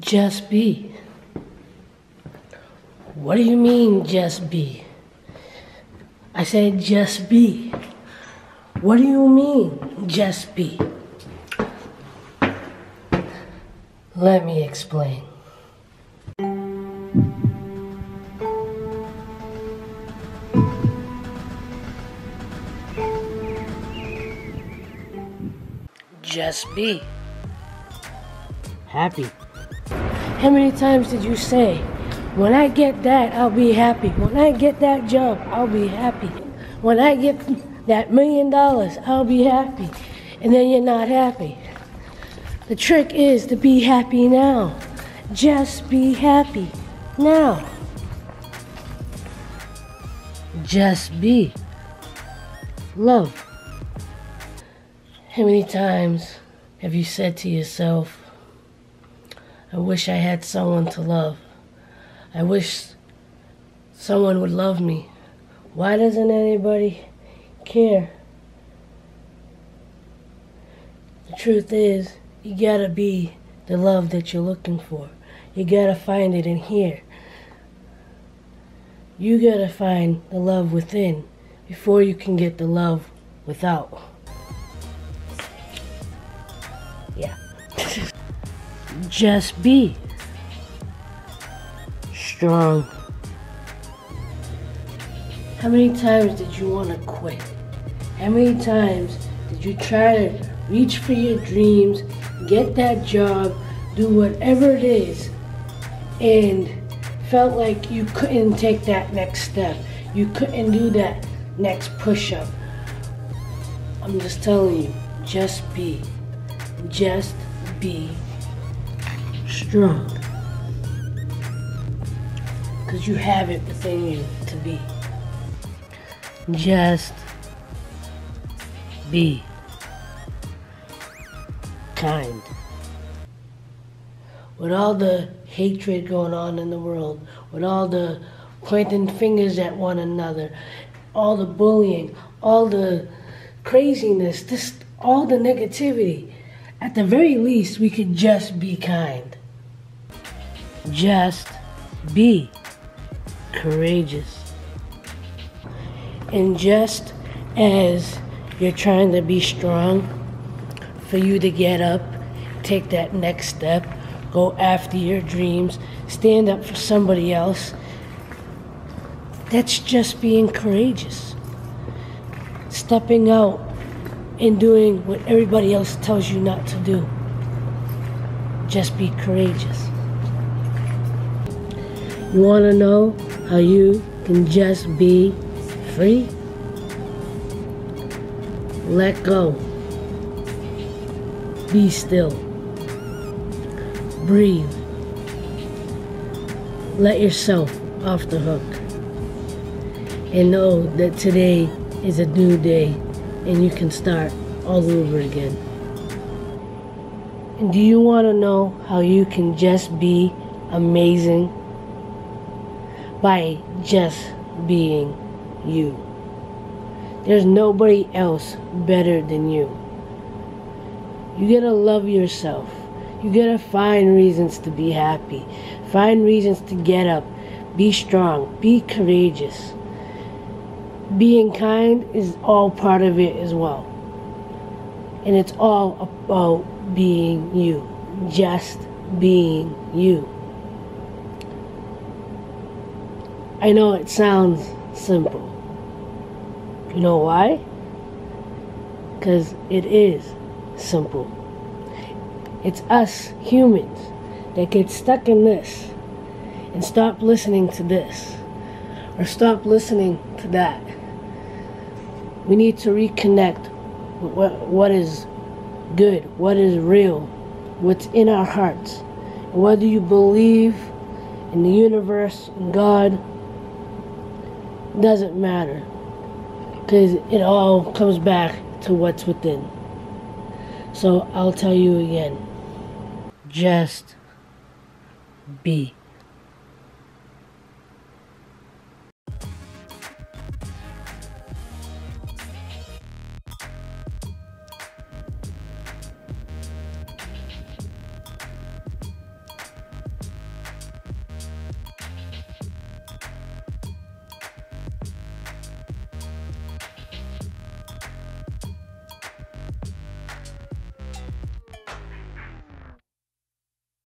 Just be. What do you mean, just be? I said, just be. What do you mean, just be? Let me explain. Just be happy. How many times did you say, when I get that, I'll be happy. When I get that job, I'll be happy. When I get that million dollars, I'll be happy. And then you're not happy. The trick is to be happy now. Just be happy now. Just be. Love. How many times have you said to yourself, I wish I had someone to love? I wish someone would love me. Why doesn't anybody care? The truth is, you gotta be the love that you're looking for. You gotta find it in here. You gotta find the love within before you can get the love without. Yeah. Just be strong. How many times did you want to quit? How many times did you try to reach for your dreams, get that job, do whatever it is, and felt like you couldn't take that next step? You couldn't do that next push up. I'm just telling you, just be. Just be strong. Because you have it within you to be. Just be kind. With all the hatred going on in the world, with all the pointing fingers at one another, all the bullying, all the craziness, this, all the negativity, at the very least, we could just be kind. Just be courageous. And just as you're trying to be strong, for you to get up, take that next step, go after your dreams, stand up for somebody else, that's just being courageous. Stepping out and doing what everybody else tells you not to do. Just be courageous. You want to know how you can just be free? Let go. Be still. Breathe. Let yourself off the hook. And know that today is a new day and you can start all over again. And do you want to know how you can just be amazing? By just being you. There's nobody else better than you. You gotta love yourself. You gotta find reasons to be happy. Find reasons to get up. Be strong. Be courageous. Being kind is all part of it as well. And it's all about being you. Just being you. I know it sounds simple. You know why? Because it is simple. It's us humans that get stuck in this and stop listening to this or stop listening to that. We need to reconnect with what, what is good, what is real, what's in our hearts. Whether you believe in the universe and God doesn't matter because it all comes back to what's within. So I'll tell you again just be.